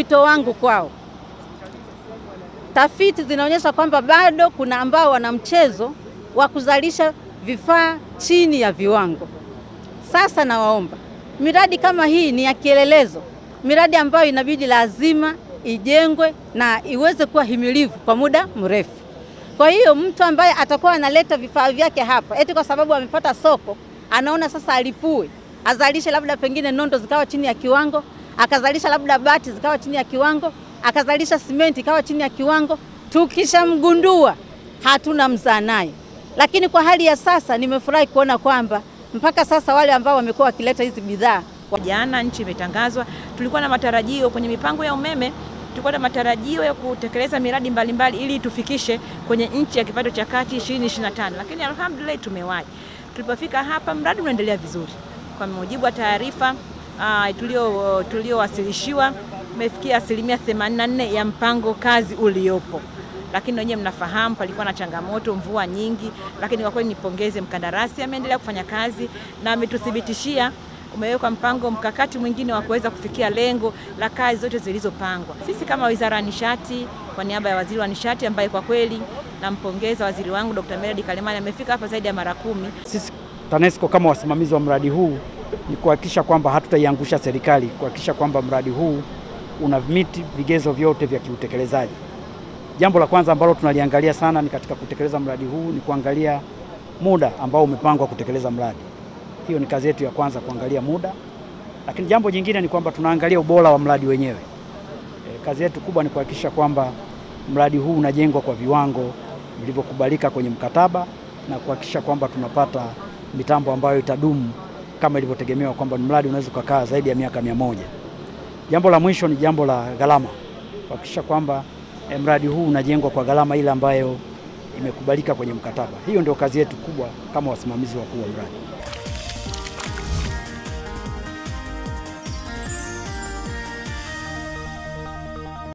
wito wangu kwao, tafiti zinaonyesha kwamba bado kuna ambao wana mchezo wa kuzalisha vifaa chini ya viwango. Sasa nawaomba, miradi kama hii ni ya kielelezo, miradi ambayo inabidi lazima ijengwe na iweze kuwa himilivu kwa muda mrefu. Kwa hiyo mtu ambaye atakuwa analeta vifaa vyake hapa eti kwa sababu amepata soko, anaona sasa alipue, azalishe labda pengine nondo zikawa chini ya kiwango, akazalisha labda bati zikawa chini ya kiwango, akazalisha simenti ikawa chini ya kiwango, tukishamgundua hatuna mzaa naye. Lakini kwa hali ya sasa nimefurahi kuona kwamba mpaka sasa wale ambao wamekuwa wakileta hizi bidhaa Jana nchi imetangazwa, tulikuwa na matarajio kwenye mipango ya umeme, tulikuwa na matarajio ya kutekeleza miradi mbalimbali mbali, ili tufikishe kwenye nchi ya kipato cha kati 2025 lakini alhamdulillah tumewahi. Tulipofika hapa mradi unaendelea vizuri kwa mujibu wa taarifa uh, tulio tuliowasilishiwa umefikia asilimia 84 ya mpango kazi uliopo lakini wenyewe mnafahamu palikuwa na changamoto, mvua nyingi, lakini kwa kweli nipongeze mkandarasi, ameendelea kufanya kazi na ametuthibitishia umewekwa mpango mkakati mwingine wa kuweza kufikia lengo la kazi zote zilizopangwa. Sisi kama Wizara ya Nishati, kwa niaba ya Waziri wa Nishati ambaye kwa kweli nampongeza waziri wangu Dr. Meradi Kalemani, amefika hapa zaidi ya mara kumi. Sisi TANESCO kama wasimamizi wa mradi huu ni kuhakikisha kwamba hatutaiangusha serikali, kuhakikisha kwamba mradi huu una miti vigezo vyote vya kiutekelezaji. Jambo la kwanza ambalo tunaliangalia sana ni katika kutekeleza mradi huu ni kuangalia muda ambao umepangwa kutekeleza mradi. Hiyo ni kazi yetu ya kwanza, kuangalia muda. Lakini jambo jingine ni kwamba tunaangalia ubora wa mradi wenyewe. E, kazi yetu kubwa ni kuhakikisha kwamba mradi huu unajengwa kwa viwango vilivyokubalika kwenye mkataba na kuhakikisha kwamba tunapata mitambo ambayo itadumu kama ilivyotegemewa kwamba mradi unaweza kukaa zaidi ya miaka mia moja. Jambo la mwisho ni jambo la gharama, kuhakikisha kwamba e, mradi huu unajengwa kwa gharama ile ambayo imekubalika kwenye mkataba. Hiyo ndio kazi yetu kubwa kama wasimamizi wakuu wa mradi.